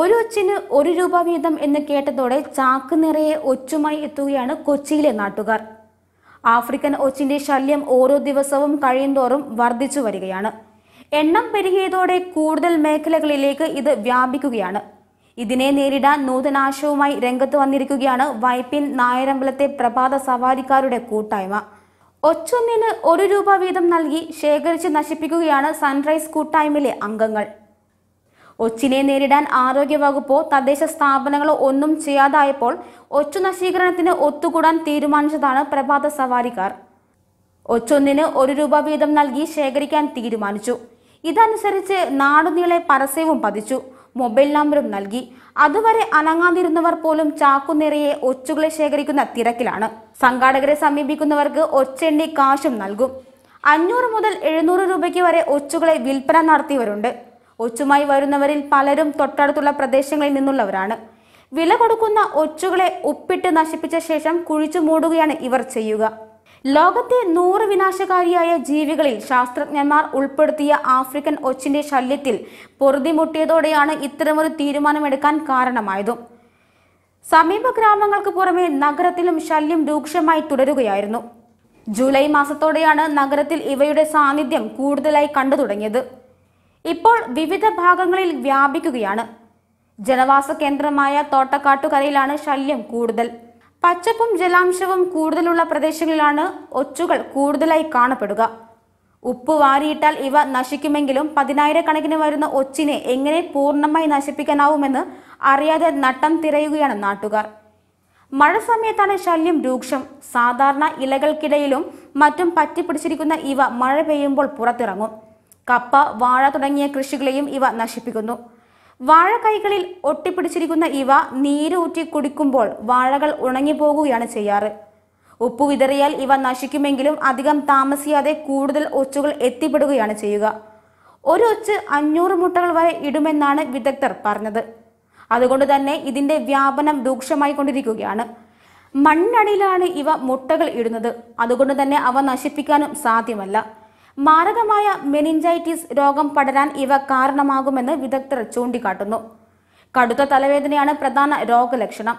ഒരു ഒച്ചിന് ഒരു രൂപ വീതം എന്ന് കേട്ടതോടെ ചാക്ക് നിറയെ ഒച്ചുമായി എത്തുകയാണ് കൊച്ചിയിലെ നാട്ടുകാർ. ആഫ്രിക്കൻ ഒച്ചിന്റെ ശല്യം ഓരോ ദിവസവും കഴിയുന്തോറും വർദ്ധിച്ചു വരികയാണ്. എണ്ണം പെരുകിയതോടെ കൂടുതൽ മേഖലകളിലേക്ക് ഇത് വ്യാപിക്കുകയാണ്. ഇതിനെ നേരിടാൻ നൂതനാശയവുമായി രംഗത്ത് വന്നിരിക്കുകയാണ് വൈപ്പിൻ നായരമ്പലത്തെ പ്രഭാത സവാരിക്കാരുടെ കൂട്ടായ്മ. ഒച്ചൊന്നിന് ഒരു രൂപ വീതം നൽകി ശേഖരിച്ച് നശിപ്പിക്കുകയാണ് സൺറൈസ് കൂട്ടായ്മയിലെ അംഗങ്ങൾ. ഒച്ചിനെ നേരിടാൻ ആരോഗ്യവകുപ്പോ തദ്ദേശ സ്ഥാപനങ്ങളോ ഒന്നും ചെയ്യാതായപ്പോൾ ഒച്ചു നശീകരണത്തിന് ഒത്തുകൂടാൻ തീരുമാനിച്ചതാണ് പ്രഭാത സവാരിക്കാർ. ഒച്ചൊന്നിന് ഒരു രൂപ വീതം നൽകി ശേഖരിക്കാൻ തീരുമാനിച്ചു. ഇതനുസരിച്ച് നാടുനീളെ പരസ്യവും പതിച്ചു മൊബൈൽ നമ്പറും നൽകി. അതുവരെ അനങ്ങാതിരുന്നവർ പോലും ചാക്കുനിറയെ ഒച്ചുകളെ ശേഖരിക്കുന്ന തിരക്കിലാണ്. സംഘാടകരെ സമീപിക്കുന്നവർക്ക് ഒച്ചെണ്ണി കാശും നൽകും. അഞ്ഞൂറ് മുതൽ എഴുന്നൂറ് രൂപയ്ക്ക് വരെ ഒച്ചുകളെ വിൽപ്പന നടത്തിയവരുണ്ട്. ഒച്ചുമായി വരുന്നവരിൽ പലരും തൊട്ടടുത്തുള്ള പ്രദേശങ്ങളിൽ നിന്നുള്ളവരാണ്. വില കൊടുക്കുന്ന ഒച്ചുകളെ ഉപ്പിട്ട് നശിപ്പിച്ച ശേഷം കുഴിച്ചു മൂടുകയാണ് ഇവർ ചെയ്യുക. ലോകത്തെ നൂറ് വിനാശകാരിയായ ജീവികളിൽ ശാസ്ത്രജ്ഞന്മാർ ഉൾപ്പെടുത്തിയ ആഫ്രിക്കൻ ഒച്ചിന്റെ ശല്യത്തിൽ പൊറുതിമുട്ടിയതോടെയാണ് ഇത്തരമൊരു തീരുമാനമെടുക്കാൻ കാരണമായതും. സമീപ ഗ്രാമങ്ങൾക്ക് പുറമെ നഗരത്തിലും ശല്യം രൂക്ഷമായി തുടരുകയായിരുന്നു. ജൂലൈ മാസത്തോടെയാണ് നഗരത്തിൽ ഇവയുടെ സാന്നിധ്യം കൂടുതലായി കണ്ടു തുടങ്ങിയത് ഇപ്പോൾ വിവിധ ഭാഗങ്ങളിൽ വ്യാപിക്കുകയാണ്. ജനവാസ കേന്ദ്രമായ തോട്ടക്കാട്ടുകരയിലാണ് ശല്യം കൂടുതൽ. പച്ചപ്പും ജലാംശവും കൂടുതലുള്ള പ്രദേശങ്ങളിലാണ് ഒച്ചുകൾ കൂടുതലായി കാണപ്പെടുക. ഉപ്പ് വാരിയിട്ടാൽ ഇവ നശിക്കുമെങ്കിലും പതിനായിരക്കണക്കിന് വരുന്ന ഒച്ചിനെ എങ്ങനെ പൂർണമായി നശിപ്പിക്കാനാവുമെന്ന് അറിയാതെ നട്ടം തിരയുകയാണ് നാട്ടുകാർ. മഴ സമയത്താണ് ശല്യം രൂക്ഷം. സാധാരണ ഇലകൾക്കിടയിലും മറ്റും പറ്റിപ്പിടിച്ചിരിക്കുന്ന ഇവ മഴ പെയ്യുമ്പോൾ പുറത്തിറങ്ങും. കപ്പ വാഴ തുടങ്ങിയ കൃഷികളെയും ഇവ നശിപ്പിക്കുന്നു. വാഴക്കൈകളിൽ ഒട്ടിപ്പിടിച്ചിരിക്കുന്ന ഇവ നീരൂറ്റി കുടിക്കുമ്പോൾ വാഴകൾ ഉണങ്ങിപ്പോകുകയാണ് ചെയ്യാറ്. ഉപ്പു വിതറിയാൽ ഇവ നശിക്കുമെങ്കിലും അധികം താമസിയാതെ കൂടുതൽ ഒച്ചുകൾ എത്തിപ്പെടുകയാണ് ചെയ്യുക. ഒരു ഒച്ച് അഞ്ഞൂറ് മുട്ടകൾ വരെ ഇടുമെന്നാണ് വിദഗ്ധർ പറഞ്ഞത്. അതുകൊണ്ട് തന്നെ ഇതിന്റെ വ്യാപനം രൂക്ഷമായി കൊണ്ടിരിക്കുകയാണ്. മണ്ണടിയിലാണ് ഇവ മുട്ടകൾ ഇടുന്നത്. അതുകൊണ്ട് തന്നെ അവ നശിപ്പിക്കാനും സാധ്യമല്ല. മാരകമായ മെനിഞ്ചൈറ്റിസ് രോഗം പടരാൻ ഇവ കാരണമാകുമെന്ന് വിദഗ്ധർ ചൂണ്ടിക്കാട്ടുന്നു. കടുത്ത തലവേദനയാണ് പ്രധാന രോഗലക്ഷണം.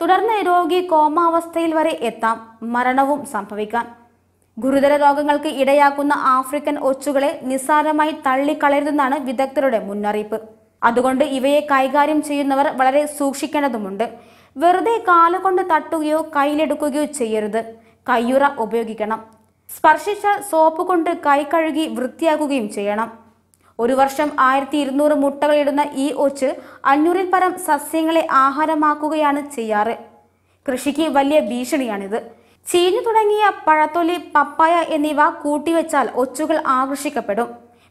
തുടർന്ന് രോഗി കോമാവസ്ഥയിൽ വരെ എത്താം. മരണവും സംഭവിക്കാം. ഗുരുതര രോഗങ്ങൾക്ക് ഇടയാക്കുന്ന ആഫ്രിക്കൻ ഒച്ചുകളെ നിസ്സാരമായി തള്ളിക്കളയരുതെന്നാണ് വിദഗ്ധരുടെ മുന്നറിയിപ്പ്. അതുകൊണ്ട് ഇവയെ കൈകാര്യം ചെയ്യുന്നവർ വളരെ സൂക്ഷിക്കേണ്ടതുമുണ്ട്. വെറുതെ കാലുകൊണ്ട് തട്ടുകയോ കയ്യിലെടുക്കുകയോ ചെയ്യരുത്. കയ്യുറ ഉപയോഗിക്കണം. സ്പർശിച്ച സോപ്പ് കൊണ്ട് കൈ കഴുകി വൃത്തിയാക്കുകയും ചെയ്യണം. ഒരു വർഷം ആയിരത്തി ഇരുന്നൂറ് മുട്ടകളിടുന്ന ഈ ഒച്ച് അഞ്ഞൂറിൽ പരം സസ്യങ്ങളെ ആഹാരമാക്കുകയാണ് ചെയ്യാറ്. കൃഷിക്ക് വലിയ ഭീഷണിയാണിത്. ചീഞ്ഞു തുടങ്ങിയ പഴത്തൊലി പപ്പായ എന്നിവ കൂട്ടിവെച്ചാൽ ഒച്ചുകൾ ആകർഷിക്കപ്പെടും.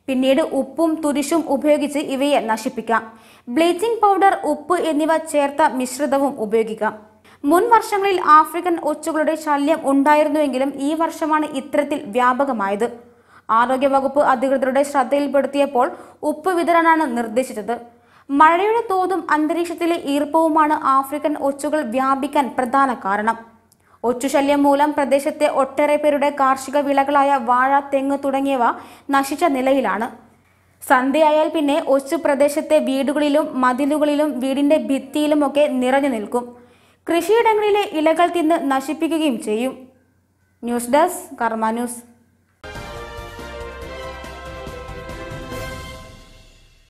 പിന്നീട് ഉപ്പും തുരിശും ഉപയോഗിച്ച് ഇവയെ നശിപ്പിക്കാം. ബ്ലീച്ചിങ് പൗഡർ ഉപ്പ് എന്നിവ ചേർത്ത മിശ്രിതവും ഉപയോഗിക്കാം. മുൻ വർഷങ്ങളിൽ ആഫ്രിക്കൻ ഒച്ചുകളുടെ ശല്യം ഉണ്ടായിരുന്നുവെങ്കിലും ഈ വർഷമാണ് ഇത്തരത്തിൽ വ്യാപകമായത്. ആരോഗ്യവകുപ്പ് അധികൃതരുടെ ശ്രദ്ധയിൽപ്പെടുത്തിയപ്പോൾ ഉപ്പ് വിതരണാണ് നിർദ്ദേശിച്ചത്. മഴയുടെ തോതും അന്തരീക്ഷത്തിലെ ഈർപ്പവുമാണ് ആഫ്രിക്കൻ ഒച്ചുകൾ വ്യാപിക്കാൻ പ്രധാന കാരണം. ഒച്ചുശല്യം മൂലം പ്രദേശത്തെ ഒട്ടേറെ പേരുടെ കാർഷിക വിളകളായ വാഴ തെങ്ങ് തുടങ്ങിയവ നശിച്ച നിലയിലാണ്. സന്ധ്യയായാൽ പിന്നെ ഒച്ചു പ്രദേശത്തെ വീടുകളിലും മതിലുകളിലും വീടിന്റെ ഭിത്തിയിലുമൊക്കെ നിറഞ്ഞു നിൽക്കും. കൃഷിയിടങ്ങളിലെ ഇലകൾ തിന്ന് നശിപ്പിക്കുകയും ചെയ്യും. News desk Karma news.